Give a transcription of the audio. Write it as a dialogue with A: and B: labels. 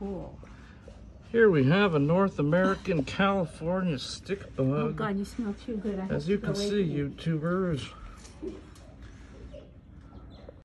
A: Cool.
B: Here we have a North American California stick bug. Oh.
A: God, you smell too good. I
B: As you can see,
A: you.
B: YouTubers,